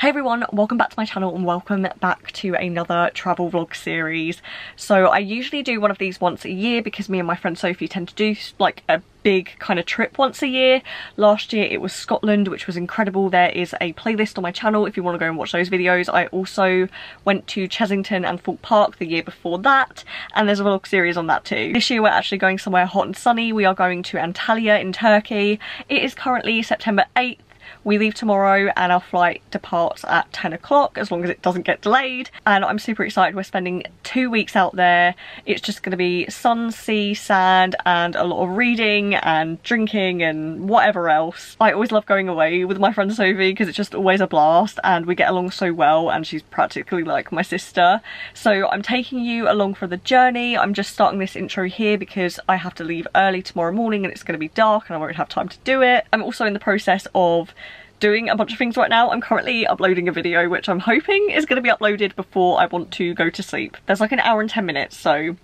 Hey everyone, welcome back to my channel and welcome back to another travel vlog series. So I usually do one of these once a year because me and my friend Sophie tend to do like a big kind of trip once a year. Last year it was Scotland which was incredible. There is a playlist on my channel if you want to go and watch those videos. I also went to Chessington and Thorpe Park the year before that and there's a vlog series on that too. This year we're actually going somewhere hot and sunny. We are going to Antalya in Turkey. It is currently September 8th we leave tomorrow and our flight departs at 10 o'clock as long as it doesn't get delayed and I'm super excited. We're spending two weeks out there. It's just going to be sun, sea, sand and a lot of reading and drinking and whatever else. I always love going away with my friend Sophie because it's just always a blast and we get along so well and she's practically like my sister. So I'm taking you along for the journey. I'm just starting this intro here because I have to leave early tomorrow morning and it's going to be dark and I won't have time to do it. I'm also in the process of doing a bunch of things right now. I'm currently uploading a video which I'm hoping is going to be uploaded before I want to go to sleep. There's like an hour and 10 minutes so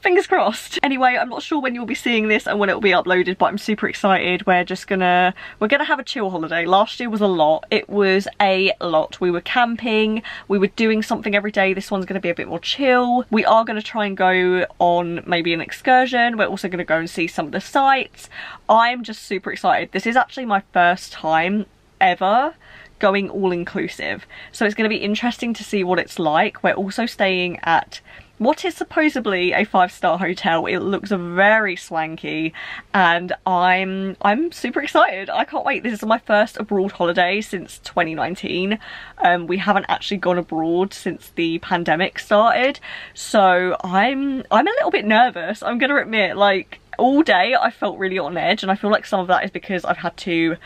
fingers crossed. Anyway, I'm not sure when you'll be seeing this and when it will be uploaded, but I'm super excited. We're just gonna, we're gonna have a chill holiday. Last year was a lot. It was a lot. We were camping, we were doing something every day. This one's gonna be a bit more chill. We are gonna try and go on maybe an excursion. We're also gonna go and see some of the sites. I'm just super excited. This is actually my first time ever going all inclusive. So it's to be interesting to see what it's like. We're also staying at what is supposedly a five-star hotel. It looks very swanky and I'm I'm super excited. I can't wait. This is my first abroad holiday since 2019. Um, we haven't actually gone abroad since the pandemic started. So I'm I'm a little bit nervous. I'm to admit like all day I felt really on edge and I feel like some of that is because I've had to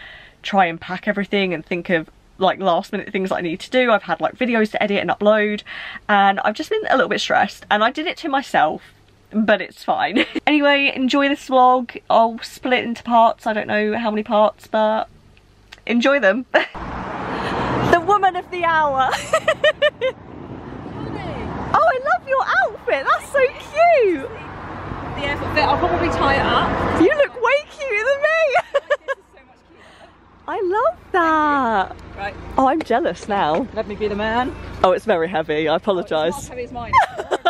try and pack everything and think of like last minute things that I need to do. I've had like videos to edit and upload and I've just been a little bit stressed and I did it to myself but it's fine. anyway, enjoy this vlog. I'll split it into parts. I don't know how many parts but enjoy them. the woman of the hour. oh, I love your outfit. That's so cute. The effort I'll probably tie it up. You look way cuter than me. I love that. Right. Oh, I'm jealous now. Let me be the man. Oh, it's very heavy. I apologise. Oh, heavy as mine.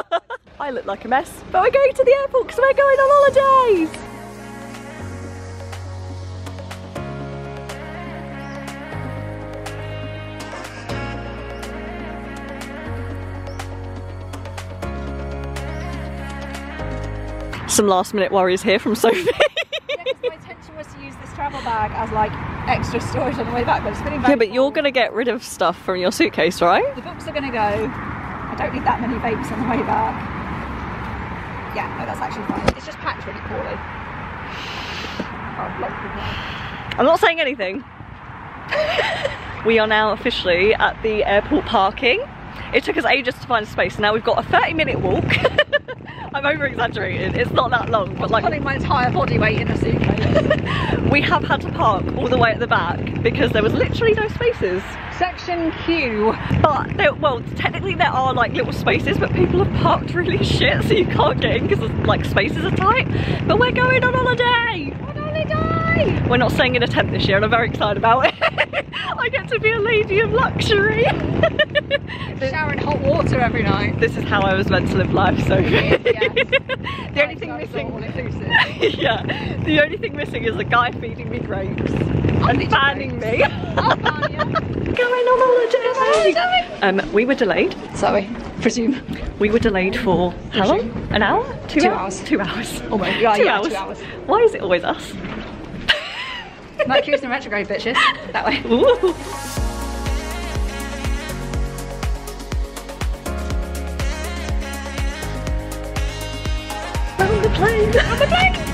I look like a mess, but we're going to the airport because we're going on holidays. Some last minute worries here from Sophie. travel bag as like extra storage on the way back, but Yeah, but you're going to get rid of stuff from your suitcase, right? The books are going to go. I don't need that many vapes on the way back. Yeah, no, that's actually fine. It's just packed really poorly. I'm not saying anything. we are now officially at the airport parking. It took us ages to find a space. Now we've got a 30 minute walk. I'm over exaggerating. It's not that long, but like putting my entire body weight in a suitcase. we have had to park all the way at the back because there was literally no spaces. Section Q. But there, well, technically there are like little spaces, but people have parked really shit, so you can't get in because like spaces are tight. But we're going on holiday. On holiday. We're not staying in a tent this year, and I'm very excited about it. I get to be a lady of luxury. Shower in hot water every night. This is how I was meant to live life, so. Yes. the only thing missing. yeah. The only thing missing is a guy feeding me grapes and fanning me. Going on holiday. Um, we were delayed. Sorry, presume. We were delayed for how long? An hour? Two, two hours? hours? Two hours. Oh my god, two yeah, hours. two hours. Why is it always us? Mercury's in retrograde, bitches. That way. Ooh. On the plane! On the plane!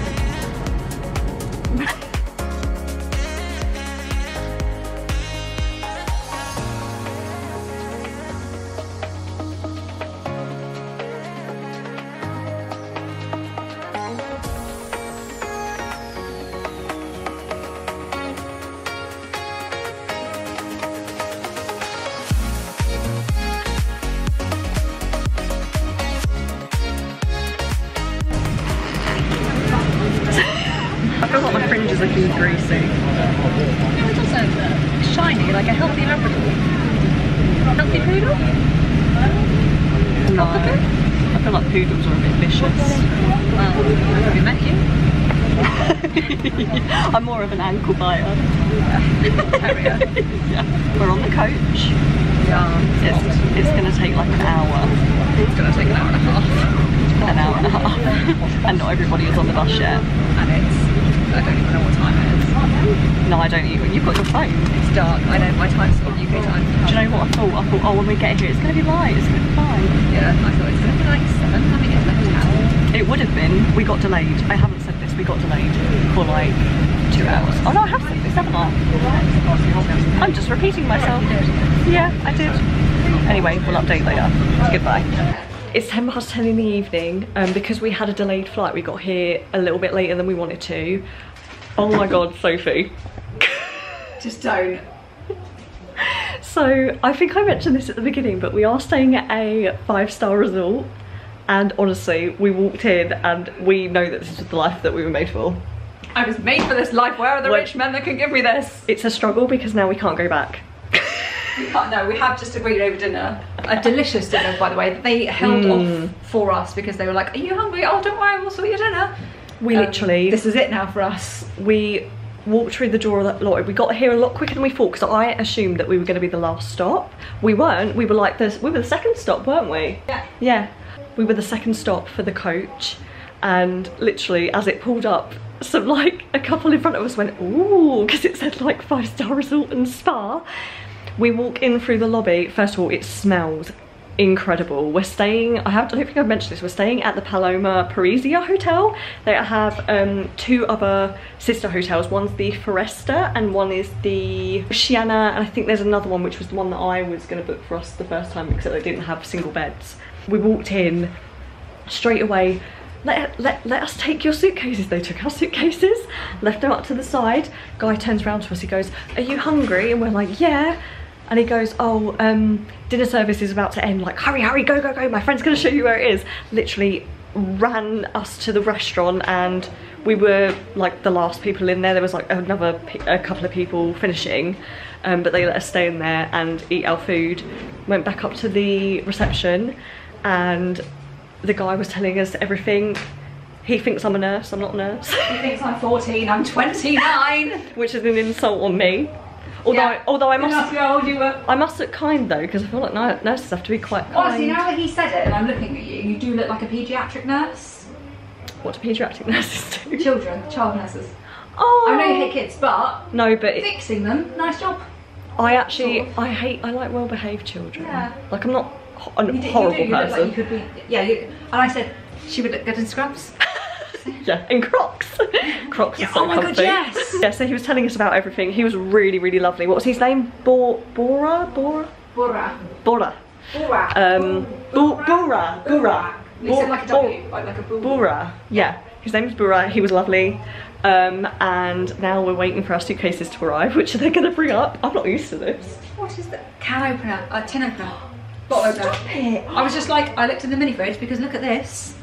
greasy. No, it doesn't. shiny, like a healthy Labrador. Healthy poodle? No. I feel like poodles are a bit vicious. Well, have you met you? I'm more of an ankle biter. Yeah. we yeah. We're on the coach. Yeah. It's, it's going to take like an hour. It's going to take an hour and a half an hour and a half and not everybody is on the bus yet and it's I don't even know what time it is. No, I don't even. You've got your phone. It's dark. I know my time's got UK time. Do you know what I thought? I thought, oh, when we get here, it's going to be light. It's going to be fine. Yeah, I thought it's gonna be like seven. Me get to the. It would have been. We got delayed. I haven't said this. We got delayed for like two hours. Oh no, I have said this, haven't I? I'm just repeating myself. Yeah, I did. Anyway, we'll update later. Goodbye. It's 10 past 10 in the evening. Um, because we had a delayed flight, we got here a little bit later than we wanted to. Oh my god, Sophie. Just don't. So I think I mentioned this at the beginning, but we are staying at a five star resort. And honestly, we walked in and we know that this is the life that we were made for. I was made for this life. Where are the Wait. rich men that can give me this? It's a struggle because now we can't go back. We no, we have just agreed over dinner. A delicious dinner, by the way. that They held off for us because they were like, Are you hungry? Oh, don't worry, we'll sort your dinner. We Um, literally, This is it now for us. we walked through the door of that lorry. We got here a lot quicker than we thought because I assumed that we were going to be the last stop. We weren't. We were like this. We were the second stop, weren't we? Yeah. Yeah. We were the second stop for the coach, and literally as it pulled up, some like a couple in front of us went ooh because it said like five star resort and spa. We walk in through the lobby. First of all, it smells incredible. We're staying, I, have, I don't think I've mentioned this, we're staying at the Paloma Perissia Hotel. They have um, two other sister hotels. One's the Foresta and one is the Oceana and I think there's another one which was the one that I was going to book for us the first time except they didn't have single beds. We walked in straight away let, let, let us take your suitcases. They took our suitcases, left them up to the side. Guy turns around to us, he goes, are you hungry? And we're like, yeah. And he goes, oh, um, dinner service is about to end. Like, hurry, hurry, go, go, go. My friend's gonna show you where it is. Literally ran us to the restaurant and we were like the last people in there. There was like another, a couple of people finishing. Um, but they let us stay in there and eat our food. Went back up to the reception and the guy was telling us everything. He thinks I'm a nurse, I'm not a nurse. He thinks I'm 14, I'm 29. Which is an insult on me. Although, Yeah. although I must, how old you were. I must look kind though, because I feel like nurses have to be quite kind. Honestly, now that he said it and I'm looking at you, you do look like a paediatric nurse. What do paediatric nurses do? Children, child nurses. Oh, I know you hate kids, but No, but it, fixing them, nice job. I actually, sort of. I hate, I like well-behaved children. Yeah. Like I'm not a You horrible you do, you person. like you could be, yeah, you, and I said, she would look good in scrubs. Yeah, in Crocs. Crocs Yeah, are so oh my God, comfy. yes. Yeah, so he was telling us about everything. He was really, really lovely. What was his name? Bor Bora? Bora? Bora. Bora. Bora. Um, Bu- Bora. Bora. You said like a Bor- like, like a bull. Bora. Yeah, his name is Bora. He was lovely. Um, and now we're waiting for our suitcases to arrive, which they're going to bring up. I'm not used to this. What is that? Can opener, uh, tin opener, bottle opener. Stop it. I was just like, I looked in the mini fridge because look at this.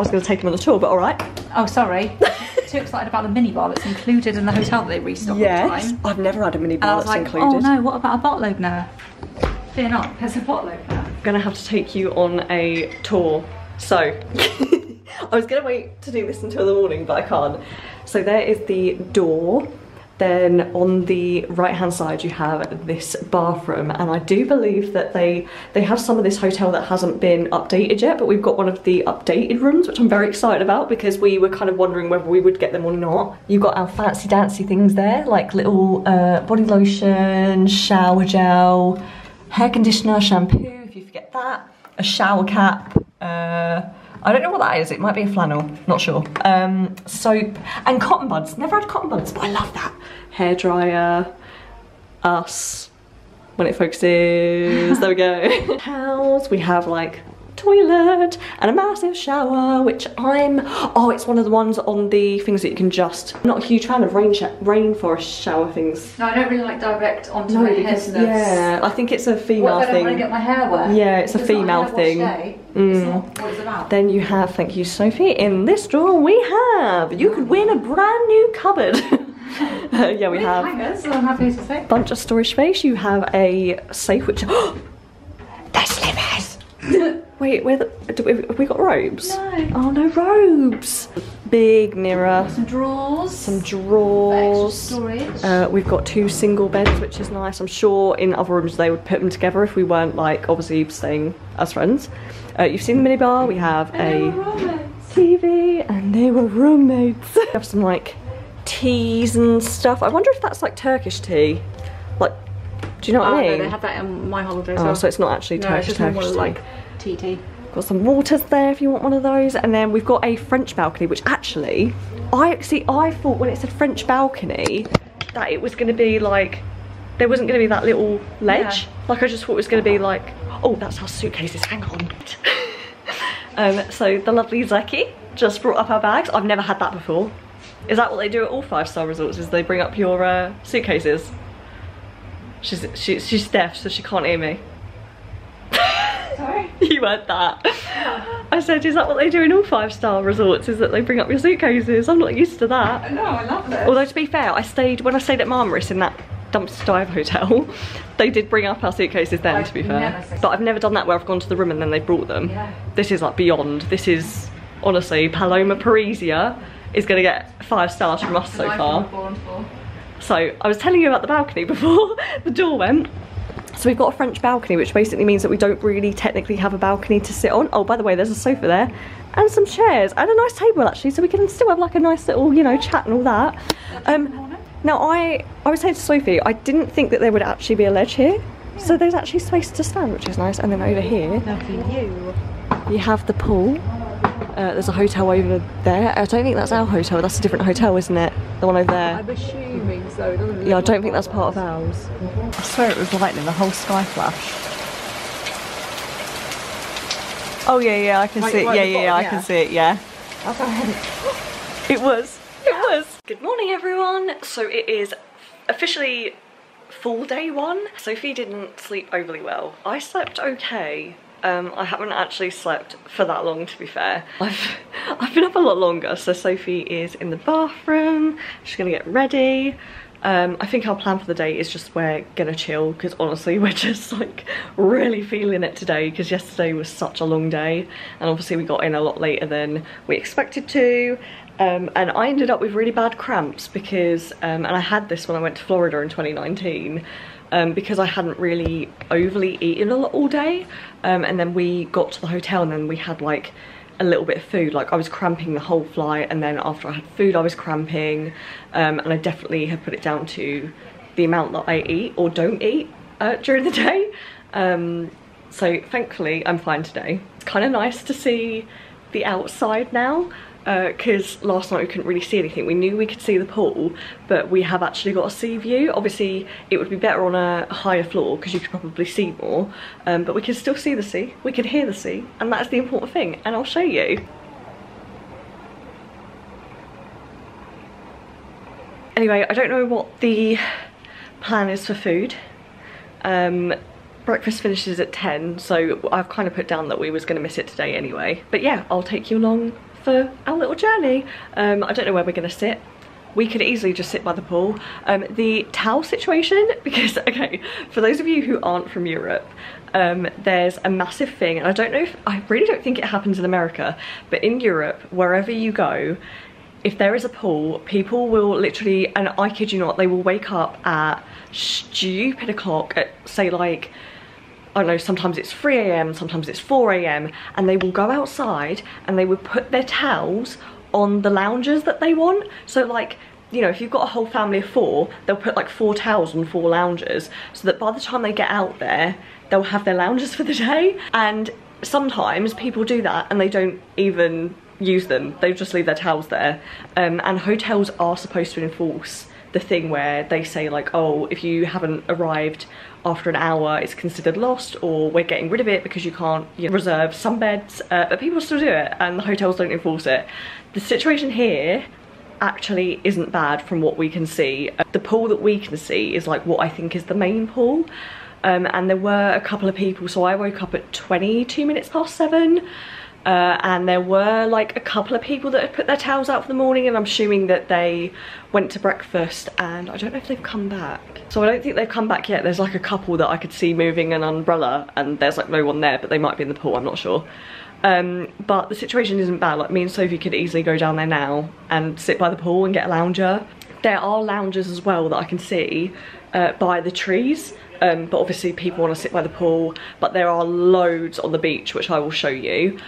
I was going to take him on a tour, but all right. Oh, sorry. Too excited about the mini bar that's included in the hotel that they restock all the Yes, time. I've never had a mini And I bar was that's like, oh, included. oh no, what about a bottle opener? Fear not, there's a bottle opener. I'm gonna have to take you on a tour. So, I was gonna wait to do this until the morning, but I can't. So there is the door. Then on the right hand side you have this bathroom and I do believe that they they have some of this hotel that hasn't been updated yet but we've got one of the updated rooms which I'm very excited about because we were kind of wondering whether we would get them or not. You've got our fancy dancy things there like little uh, body lotion, shower gel, hair conditioner, shampoo if you forget that, a shower cap, uh, I don't know what that is, it might be a flannel, not sure. Um, soap and cotton buds. Never had cotton buds, but I love that. Hair dryer, us, when it focuses, there we go. Towels, we have like toilet and a massive shower which I'm oh it's one of the ones on the things that you can just I'm not a huge fan of rain sh- rainforest shower things No, I don't really like direct onto no my because head. yeah I think it's a female What if I don't want to thing get my hair wet? Yeah, it's a It's female thing. day. Mm. what it's about. Then you have, thank you Sophie, in this drawer we have, you could win a brand new cupboard. Uh, yeah, we With have hangers, I'm happy to say. bunch of storage space. You have a safe which, there's slivers. Wait, where the, do we, have we got robes? No. Oh no, robes. Big mirror, Some drawers. some drawers. storage. Uh, we've got two single beds, which is nice. I'm sure in other rooms they would put them together if we weren't like obviously staying as friends. Uh, you've seen the minibar. We have And a. TV, and they were roommates. we have some like teas and stuff. I wonder if that's like Turkish tea. Like, do you know what Oh, I no, mean? they had that in my holiday as oh, well. so it's not actually no, Turkish. it's just Turkish tea. like TT. Got some waters there if you want one of those, and then we've got a French balcony, which actually, I see. I thought when it said French balcony that it was going to be like there wasn't going to be that little ledge. Yeah. Like I just thought it was going to be like, oh, that's our suitcases. Hang on. um, so the lovely Zeki just brought up our bags. I've never had that before. Is that what they do at all five star resorts? Is they bring up your uh, suitcases? She's she, she's deaf, so she can't hear me. Sorry. You heard that. I said, is that what they do in all five star resorts? Is that they bring up your suitcases? I'm not used to that. No, I love it. Although to be fair, I stayed when I stayed at Marmaris in that dumpster dive hotel. They did bring up our suitcases then, I've to be fair. But I've never done that where I've gone to the room and then they brought them. Yeah. This is like beyond. This is honestly Paloma Perissia is going to get five stars from us so far. we were born for. So I was telling you about the balcony before the door went. So we've got a French balcony, which basically means that we don't really technically have a balcony to sit on. Oh, by the way, there's a sofa there and some chairs and a nice table actually, so we can still have like a nice little, you know, chat and all that. Um, now I, I was saying to Sophie, I didn't think that there would actually be a ledge here. So there's actually space to stand, which is nice. And then over here, you. you have the pool. Uh, there's a hotel over there. I don't think that's our hotel. That's a different hotel, isn't it? The one over there. I'm assuming so. It Yeah, I don't think that's part of ours. I swear it was lightning, the whole sky flashed. Oh yeah, yeah, I can Right- see it. right Yeah, at the yeah, yeah, I can see it. Yeah, That's how it. it was. It was. Good morning, everyone. So it is officially full day one. Sophie didn't sleep overly well. I slept okay. Um, I haven't actually slept for that long, to be fair. I've I've been up a lot longer. So Sophie is in the bathroom. She's gonna get ready. Um, I think our plan for the day is just we're gonna chill because honestly we're just like really feeling it today because yesterday was such a long day and obviously we got in a lot later than we expected to um, and I ended up with really bad cramps because um, and I had this when I went to Florida in 2019 um, because I hadn't really overly eaten a lot all day. Um, and then we got to the hotel and then we had like a little bit of food. Like I was cramping the whole flight and then after I had food I was cramping. Um, and I definitely have put it down to the amount that I eat or don't eat uh, during the day. Um, so thankfully I'm fine today. It's kind of nice to see the outside now because last night we couldn't really see anything. We knew we could see the pool, but we have actually got a sea view. Obviously, it would be better on a higher floor because you could probably see more, um, but we can still see the sea, we can hear the sea, and that's the important thing, and I'll show you. Anyway, I don't know what the plan is for food. Um, breakfast finishes at 10 so I've kind of put down that we was going to miss it today anyway but yeah I'll take you along for our little journey. Um, I don't know where we're to sit. We could easily just sit by the pool. Um, the towel situation because okay for those of you who aren't from Europe um, there's a massive thing and I don't know if I really don't think it happens in America but in Europe wherever you go if there is a pool, people will literally, and I kid you not, they will wake up at stupid o'clock at say like, I know, sometimes it's 3 a.m., sometimes it's 4 a.m., and they will go outside and they will put their towels on the lounges that they want. So like, you know, if you've got a whole family of four, they'll put like four towels on four lounges so that by the time they get out there, they'll have their lounges for the day. And sometimes people do that and they don't even use them they just leave their towels there um, and hotels are supposed to enforce the thing where they say like oh if you haven't arrived after an hour it's considered lost or we're getting rid of it because you can't you know, reserve some beds. Uh, but people still do it and the hotels don't enforce it. The situation here actually isn't bad from what we can see. Uh, the pool that we can see is like what I think is the main pool. Um, and there were a couple of people so I woke up at 22 minutes past seven Uh, and there were like a couple of people that had put their towels out for the morning and I'm assuming that they went to breakfast and I don't know if they've come back. So I don't think they've come back yet. There's like a couple that I could see moving an umbrella and there's like no one there but they might be in the pool, I'm not sure. Um, but the situation isn't bad. Like me and Sophie could easily go down there now and sit by the pool and get a lounger. There are loungers as well that I can see uh, by the trees. Um, but obviously people want to sit by the pool. But there are loads on the beach, which I will show you.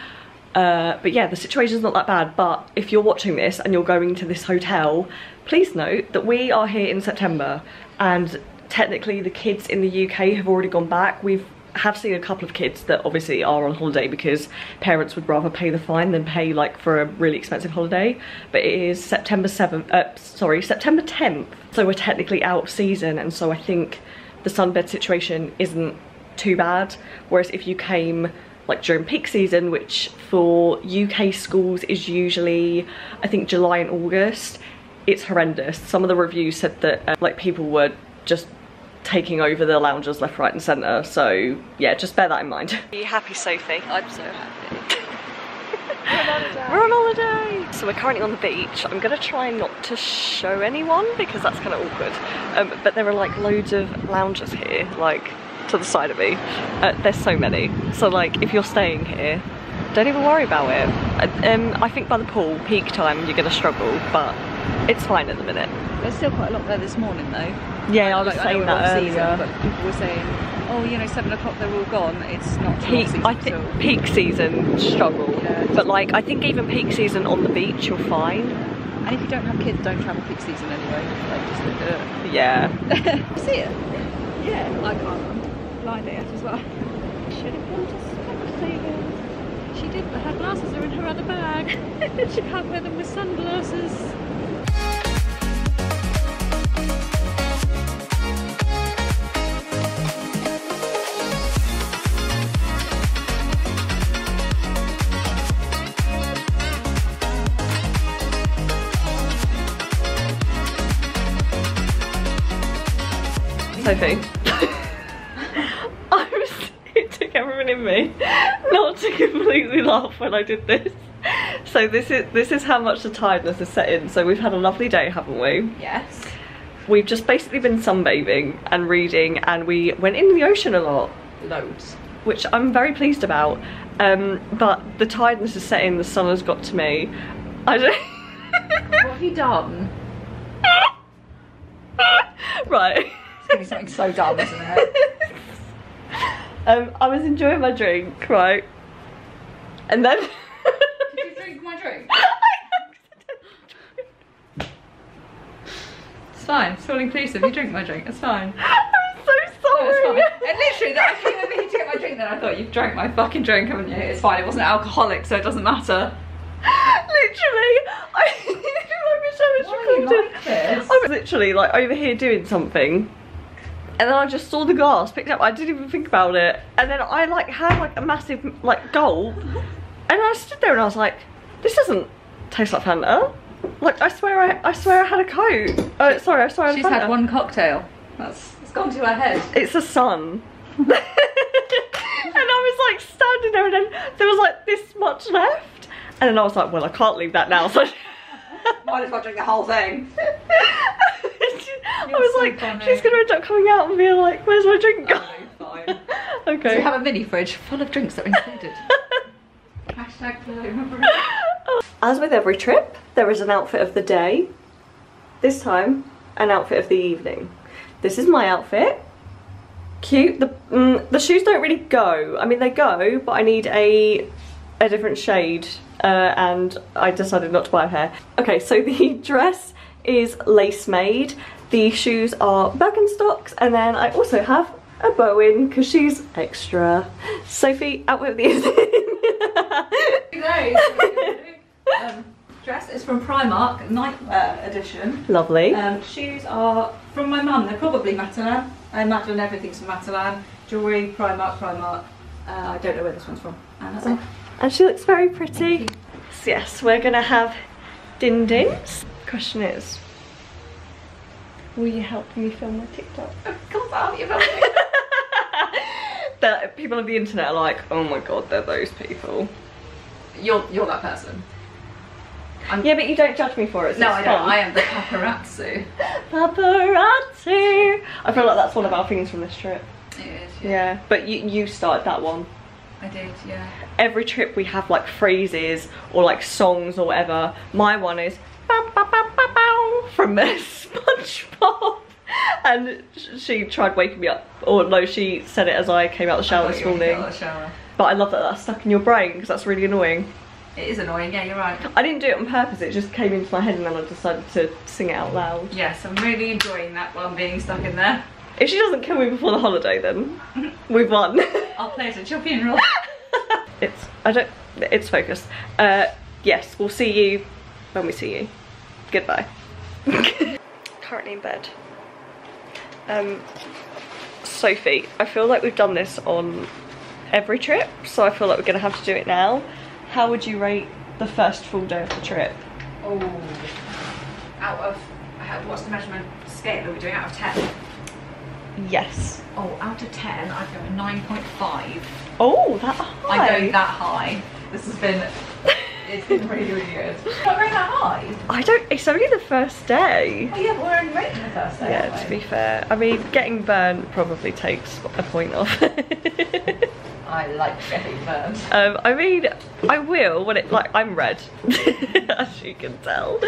Uh, but yeah, the situation's not that bad. But if you're watching this and you're going to this hotel, please note that we are here in September and technically the kids in the UK have already gone back. We've have seen a couple of kids that obviously are on holiday because parents would rather pay the fine than pay like for a really expensive holiday but it is September 7th uh, sorry September 10th so we're technically out of season and so I think the sunbed situation isn't too bad whereas if you came like during peak season which for UK schools is usually I think July and August it's horrendous some of the reviews said that uh, like people were just taking over the loungers left, right and centre. So yeah, just bear that in mind. Are you happy, Sophie? I'm so happy. we're on holiday! So we're currently on the beach. I'm gonna try not to show anyone because that's kind of awkward. Um, but there are like loads of loungers here, like to the side of me. Uh, there's so many. So like if you're staying here, don't even worry about it. Uh, um, I think by the pool, peak time, you're gonna struggle, but it's fine at the minute. There's still quite a lot there this morning though. Yeah, I was Like, saying know that earlier. season, but people were saying, oh, you know, seven o'clock they're all gone. It's not peak season I think peak season struggle Yeah. but like I think even peak season on the beach you're fine And if you don't have kids, don't travel peak season anyway. Like, just look at yeah. See it? Yeah. I can't. Blind AF as well. Should have gone to Specsavers. She did, but her glasses are in her other bag. she can't wear them with sunglasses. Sophie in me not to completely laugh when I did this so this is this is how much the tiredness is set in so we've had a lovely day haven't we Yes. we've just basically been sunbathing and reading and we went in the ocean a lot Loads. which I'm very pleased about. Um, but the tiredness is setting, the sun has got to me. I don't. What have you done? right. It's gonna be something so dumb, isn't it? Um, I was enjoying my drink, right? And then. Did you drink my drink? It's fine. It's all inclusive. You drink my drink. It's fine. I'm so No, it's sorry. fine. And literally, that I came over here to get my drink, then I thought you've drank my fucking drink, haven't you? It's fine. It wasn't alcoholic, so it doesn't matter. literally, I, I wish I was Why recording. like this? I was literally like over here doing something. And then I just saw the glass, picked up, I didn't even think about it. And then I like had like a massive like gulp. And I stood there and I was like, this doesn't taste like Fanta. Like I swear I, I swear I had a coat. Oh sorry, I swear I She's had had one cocktail. That's it's gone to her head. It's the sun. and I was like standing there and then there was like this much left. And then I was like, well I can't leave that now. So Might as well drink the whole thing. I was so like, funny. she's gonna end up coming out and being like, where's my drink gone? fine. So okay. we have a mini fridge full of drinks that are included. Hashtag. As with every trip, there is an outfit of the day. This time, an outfit of the evening. This is my outfit. Cute. The mm, the shoes don't really go. I mean, they go, but I need a a different shade, uh, and I decided not to buy a pair. Okay, so the dress is lace made. The shoes are Birkenstocks, and then I also have a bow in because she's extra. Sophie, outfit of the evening. um, dress is from Primark, nightwear edition. Lovely. Um, shoes are from my mum. They're probably Matalan. I imagine everything's from Matalan. Jewellery, Primark, Primark. Uh, I don't know where this one's from. And that's it. And she looks very pretty. So yes, we're gonna have din dins. Question is, will you help me film my TikTok? Of course, aren't you? the people of the internet are like, oh my god, they're those people. You're you're that person. Yeah, but you don't judge me for it. so No, I don't. fun. I am the paparazzi. Paparazzi. I feel like that's one of our things from this trip. It is. Yeah, but you you started that one. I did. Yeah. Every trip we have like phrases or like songs or whatever. My one is "Ba, ba, ba, ba, bow" from SpongeBob. And she tried waking me up, or no, she said it as I came out of the shower this morning. Shower. But I love that that's stuck in your brain because that's really annoying. It is annoying. Yeah, you're right. I didn't do it on purpose, it just came into my head and then I decided to sing it out loud. Yes, I'm really enjoying that one being stuck in there. If she doesn't kill me before the holiday, then we've won. I'll play it at your funeral. it's, I don't, it's focused. Uh, yes, we'll see you when we see you. Goodbye. Currently in bed. Um, Sophie, I feel like we've done this on every trip, so I feel like we're gonna have to do it now. How would you rate the first full day of the trip? Oh. Out of what's the measurement scale are we doing? Out of ten. Yes. Oh, out of ten, I'd go a nine point five. Oh, that high. I go that high. This has been. It's been really, really good. Not that high. I don't, it's only the first day. Oh yeah, but we're only rating the first day. Yeah, to be fair. I mean, getting burnt probably takes a point off. I like getting burned. um, I mean, I will when it, like, I'm red, as you can tell.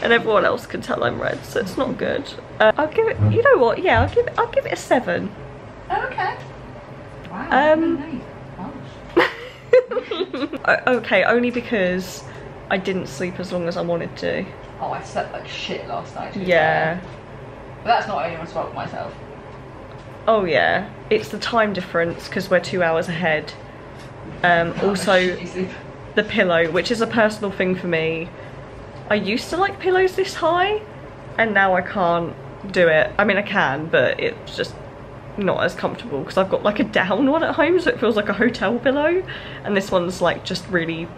And everyone else can tell I'm red, so it's not good. Uh, I'll give it, you know what, yeah, I'll give it, I'll give it a seven. Oh, okay. Wow. Um, really nice. O- okay, only because I didn't sleep as long as I wanted to. Oh, I slept like shit last night. Yeah. fair. But that's not only responsible for myself. Oh yeah, it's the time difference because we're two hours ahead. Um, also, the pillow, which is a personal thing for me. I used to like pillows this high, and now I can't do it. I mean, I can, but it's just not as comfortable because I've got like a down one at home, so it feels like a hotel pillow, and this one's like just really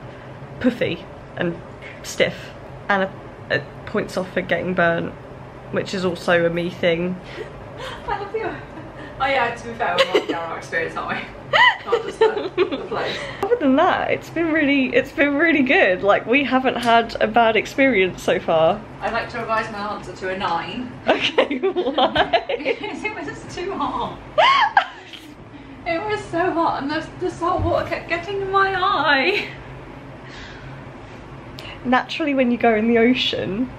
puffy and stiff, and it, points off for getting burnt, which is also a me thing. I love you. Oh yeah, to be fair, we're marking our experience, aren't we? Not just the, the place. Other than that, it's been really, it's been really good. Like we haven't had a bad experience so far. I'd like to revise my answer to a nine. Okay, why? because it was too hot. It was so hot and the, the salt water kept getting in my eye. Naturally, when you go in the ocean,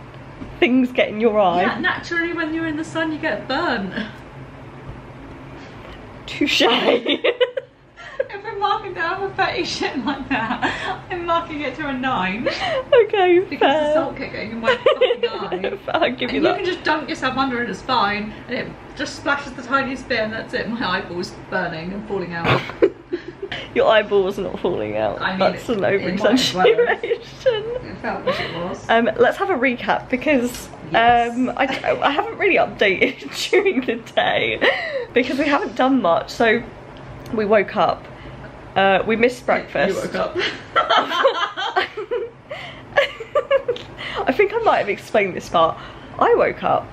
things get in your eye. Yeah, naturally when you're in the sun you get burnt. Touche. If we're marking down a petty shit like that, I'm marking it to a nine. okay, Because the salt in my fucking eye. I'll give And you you can just dunk yourself under it, it's fine. And it just splashes the tiniest bit and that's it. My eyeball's burning and falling out. Your eyeball's not falling out. I mean, That's it- an it might over-exaggeration. it felt like it was. Um, let's have a recap because Yes. um, I, I haven't really updated during the day because we haven't done much. So we woke up, uh, we missed breakfast. You woke up. I think I might have explained this part. I woke up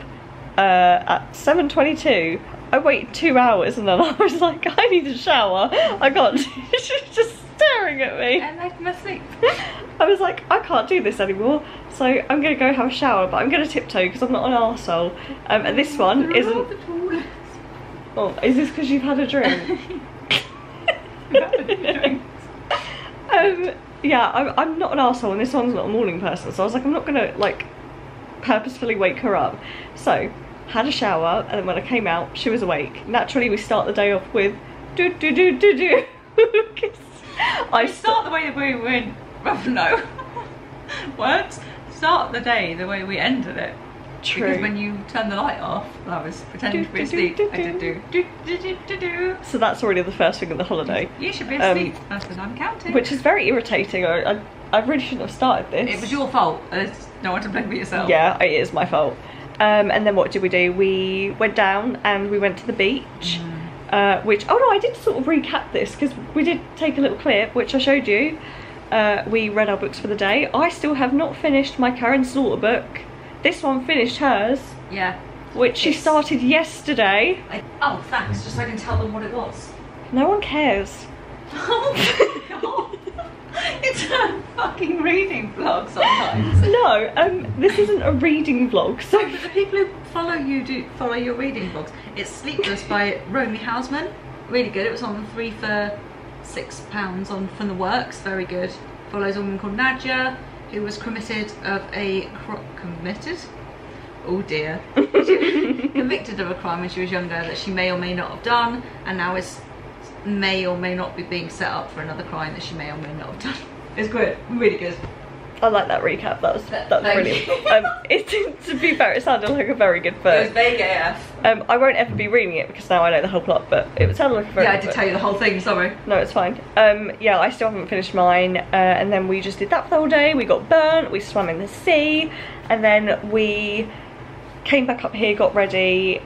uh, at 7.22. I waited two hours and then I was like, I need a shower. I can't. Just staring at me. and I can sleep. I was like, I can't do this anymore. So I'm going to go have a shower, but I'm going to tiptoe because I'm not an arsehole. Um, and this one isn't. Oh, is this because you've had a drink? um, yeah, I'm, I'm not an arsehole and this one's not a morning person. So I was like, I'm not going to, like, purposefully wake her up. So, had a shower, and then when I came out, she was awake. Naturally, we start the day off with do do do do do. I start the way that we went. No. Words. Start the day the way we ended it. True. Because when you turn the light off, I was pretending to be Do, do, asleep. do, I did do do do do do do. So that's already the first thing of the holiday, You should be Um, asleep. That's because I'm counting. which is very irritating. I, I, I really shouldn't have started this. it was your fault. There's no one to blame but yourself. Yeah, it is my fault. Um, and then what did we do? We went down and we went to the beach. Mm. Uh, which, oh no, I did sort of recap this because we did take a little clip, which I showed you. Uh, we read our books for the day. I still have not finished my Karin Slaughter book. This one finished hers, Yeah. which she started yesterday. I, oh, thanks. Just so I can tell them what it was. No one cares. Oh my god. It's a fucking reading vlog sometimes. No, um, this isn't a reading vlog, so But the people who follow you do follow your reading vlogs. It's Sleepless by Romy Hausmann. Really good. It was on three for six pounds on from the works. Very good. Follows a woman called Nadia who was committed of a committed. Oh dear. convicted of a crime when she was younger that she may or may not have done, and now is may or may not be being set up for another crime that she may or may not have done. It's good. Really good. I like that recap. That was Th- that's brilliant. um, it, to be fair, it sounded like a very good It was book. vague AF. Um, I won't ever be reading it because now I know the whole plot, but it sounded like a very Yeah, I did book. tell you the whole thing. Sorry. No, it's fine. Um, yeah, I still haven't finished mine. Uh, and then we just did that for the whole day. We got burnt, we swam in the sea, and then we came back up here, got ready,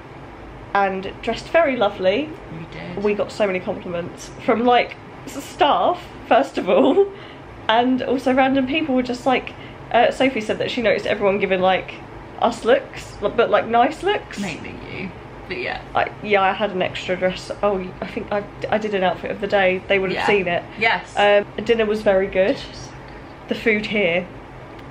and dressed very lovely. We did. We got so many compliments from like staff, first of all, and also random people were just like, uh, Sophie said that she noticed everyone giving like us looks, but like nice looks. mainly you, but yeah. I, yeah, I had an extra dress. Oh, I think I, I did an outfit of the day. They would have Yeah. seen it. Yes. Um, dinner was very good. The food here,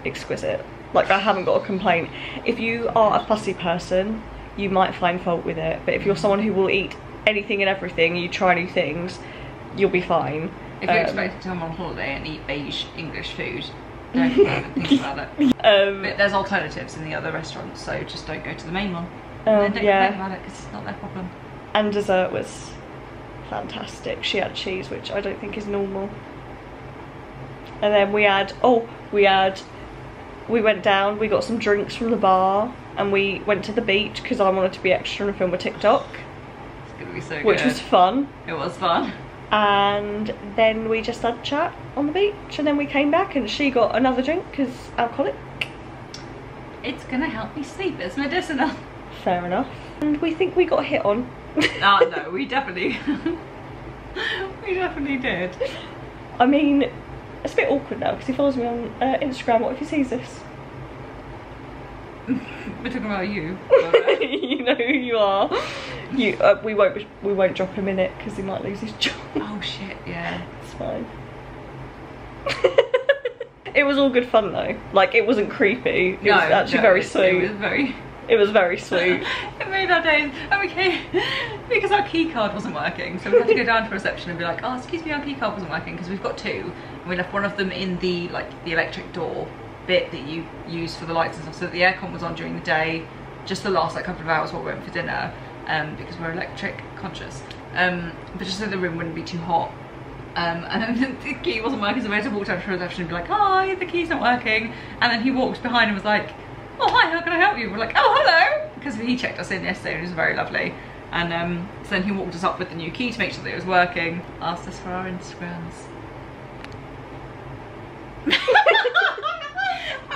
exquisite. Like I haven't got a complaint. If you are a fussy person, you might find fault with it. But if you're someone who will eat anything and everything, you try new things, you'll be fine. If you're Um, expected to come on holiday and eat beige English food, don't even think about it. Um, But there's alternatives in the other restaurants, so just don't go to the main one. And then don't yeah. complain about it because it's not their problem. and dessert was fantastic. She had cheese, which I don't think is normal. And then we had oh, we had we went down, we got some drinks from the bar, and we went to the beach because I wanted to be extra and film a TikTok, It's gonna be so good. which good. was fun. It was fun. And then we just had a chat on the beach, and then we came back, and she got another drink because alcoholic. It's gonna help me sleep. It's medicinal. Fair enough. And we think we got hit on. Ah no, we definitely, we definitely did. I mean, it's a bit awkward now because he follows me on uh, Instagram. What if he sees this? We're talking about you. you know who you are. You, uh, we won't, we won't drop him in it because he might lose his job. oh shit, yeah. It's fine. it was all good fun though. Like it wasn't creepy. It was actually no, very sweet. It was very. It was very sweet. it made our days. And we came because our key card wasn't working, so we had to go down to reception and be like, "Oh, excuse me, our key card wasn't working because we've got two, and we left one of them in the like the electric door bit that you use for the lights and stuff. So the aircon was on during the day, just the last like couple of hours while we went for dinner, um, because we're electric conscious. Um, but just so the room wouldn't be too hot. Um, and then the key wasn't working, so we had to walk down to reception and be like, "Hi, the key's not working." And then he walked behind and was like, "Oh hi, how can I help you?" We're like, "Oh hello," because he checked us in yesterday and it was very lovely. And um, so then he walked us up with the new key to make sure that it was working. Asked us for our Instagrams.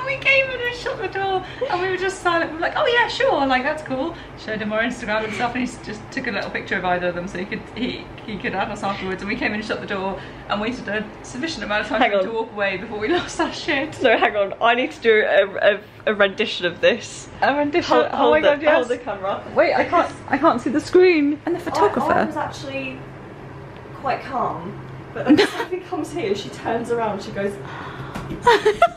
and we came in and shut the door and we were just silent. We were like, oh yeah, sure, like that's cool. Showed him our Instagram and stuff and he just took a little picture of either of them so he could he, he could add us afterwards. And we came in and shut the door and waited a sufficient amount of time Hang for him to walk away before we lost our shit. so hang on, I need to do a, a, a rendition of this. A rendition. Hold, oh hold my the, god, yes. hold the camera. Wait, I can't I can't see the screen. And the photographer. I, I was actually quite calm, but then Sophie comes here, she turns around, she goes.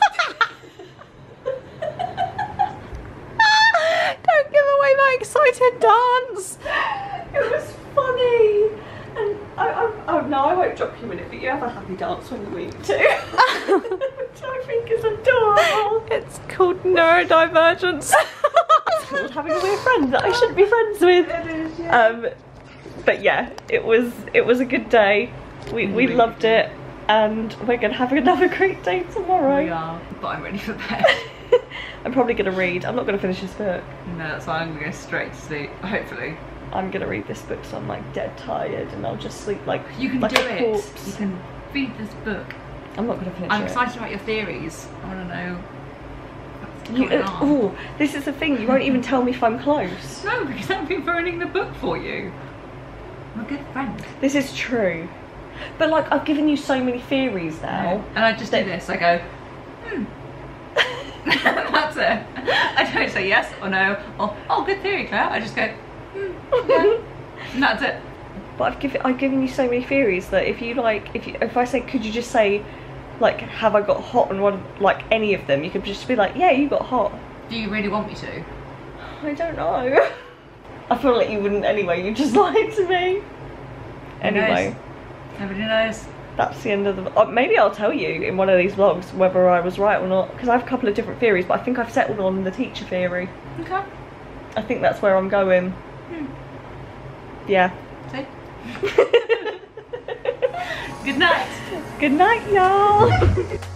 Don't give away my excited dance. It was funny. And I, I, oh no, I won't drop you in it, but you have a happy dance when you meet too. Which I think is adorable. It's called neurodivergence. It's called having a weird friend that I shouldn't be friends with. Is, yeah. Um, but yeah, it was it was a good day. We we loved it, and we're gonna have another great day tomorrow. we are, but I'm ready for bed. I'm probably gonna read. I'm not gonna finish this book. no, that's why I'm going to go straight to sleep. Hopefully, I'm gonna read this book, so I'm like dead tired, and I'll just sleep like you can like do it. corpse. You can read this book. I'm not gonna finish it. I'm it. excited about your theories. I want to know. what's You, going uh, this is the thing. You won't even tell me if I'm close. No, because I've been ruining the book for you. I'm a good friend. This is true, but like I've given you so many theories now. And I just do this. I go, hmm. That's it. I don't say yes or no or oh, good theory, Claire. I just go, hmm, yeah. and that's it. But I've given I've given you so many theories that if you like if you, if I say could you just say like have I got hot on one like any of them, you could just be like, yeah, you got hot. Do you really want me to? I don't know. I feel like you wouldn't anyway. You just lied to me. Who Anyway, knows? Nobody knows. That's the end of the. Uh, maybe I'll tell you in one of these vlogs whether I was right or not because I have a couple of different theories, but I think I've settled on the teacher theory. Okay. I think that's where I'm going. Hmm. Yeah. See? Good night. Good night, y'all.